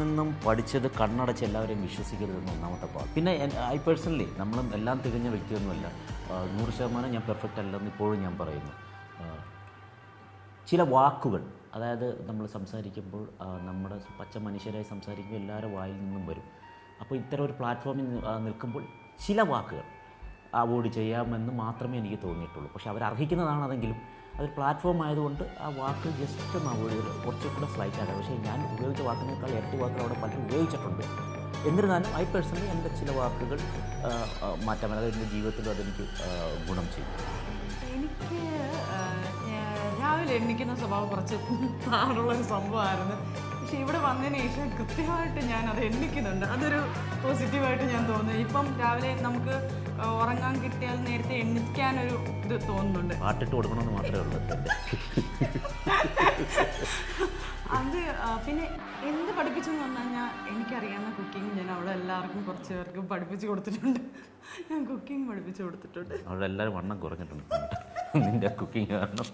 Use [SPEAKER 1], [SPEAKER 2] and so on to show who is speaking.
[SPEAKER 1] നിന്നും പഠിച്ചത് കണ്ണടച്ച് എല്ലാവരെയും വിശ്വസിക്കരുതെന്ന് ഒന്നാമത്തെ പാട് പിന്നെ ഐ പേഴ്സണലി നമ്മളും എല്ലാം തികഞ്ഞ വ്യക്തിയൊന്നുമല്ല. നൂറ് ശതമാനം ഞാൻ പെർഫെക്റ്റ് അല്ലെന്ന് ഇപ്പോഴും ഞാൻ പറയുന്നു. ചില വാക്കുകൾ അതായത് നമ്മൾ സംസാരിക്കുമ്പോൾ നമ്മുടെ പച്ച മനുഷ്യരായി സംസാരിക്കുമ്പോൾ എല്ലാവരും വായിൽ നിന്നും വരും. അപ്പോൾ ഇത്തരം ഒരു പ്ലാറ്റ്ഫോമിൽ നിൽക്കുമ്പോൾ ചില വാക്കുകൾ അവോയ്ഡ് ചെയ്യാമെന്ന് മാത്രമേ എനിക്ക് തോന്നിയിട്ടുള്ളൂ. പക്ഷെ അവർ അതൊരു പ്ലാറ്റ്ഫോം ആയതുകൊണ്ട് ആ വാക്ക് ജസ്റ്റ് ഒന്ന് അവോയ്ഡ് ചെയ്ത് കുറച്ചുകൂടെ സ്ലൈറ്റ് ആകാം പക്ഷേ ഞാൻ ഉപയോഗിച്ച വാക്കിനേക്കാൾ ഇരട്ടി വാക്കുകൾ അവിടെ പലരും ഉപയോഗിച്ചിട്ടുണ്ട്. എന്നിരുന്നാലും ഐ പേഴ്സണലി എന്റെ ചില വാക്കുകൾ മാറ്റാൻ അതായത് എന്റെ ജീവിതത്തിലും അതെനിക്ക് ഗുണം ചെയ്യും.
[SPEAKER 2] എനിക്ക് രാവിലെ എണ്ണിക്കുന്ന സ്വഭാവം കുറച്ച് പാടുള്ളൊരു സംഭവമായിരുന്നു. പക്ഷേ വന്നതിന് ശേഷം കൃത്യമായിട്ട് ഞാൻ അത് എണ്ണിക്കുന്നുണ്ട്. അതൊരു പോസിറ്റീവായിട്ട് ഞാൻ തോന്നുന്നു. ഇപ്പം രാവിലെ നമുക്ക് ഉറങ്ങാൻ കിട്ടിയാൽ നേരത്തെ എണ്ണിക്കാനൊരു ഇത് തോന്നുന്നുണ്ട്.
[SPEAKER 1] പാട്ടിട്ട് കൊടുക്കണമെന്ന് മാത്രമേ ഉള്ളൂ.
[SPEAKER 2] അത് പിന്നെ എന്ത് പഠിപ്പിച്ചു പഠിപ്പിച്ചെന്ന് പറഞ്ഞു കഴിഞ്ഞാൽ എനിക്കറിയാവുന്ന കുക്കിംഗ് ഞാൻ അവിടെ എല്ലാവർക്കും കുറച്ച് പേർക്ക് പഠിപ്പിച്ച് കൊടുത്തിട്ടുണ്ട്. ഞാൻ കുക്കിംഗ് പഠിപ്പിച്ചു കൊടുത്തിട്ടുണ്ട്.
[SPEAKER 1] അവിടെ എല്ലാവരും വണ്ണം കുറഞ്ഞിട്ടുണ്ട്. നിന്റെ കുക്കിംഗ് കാരണം.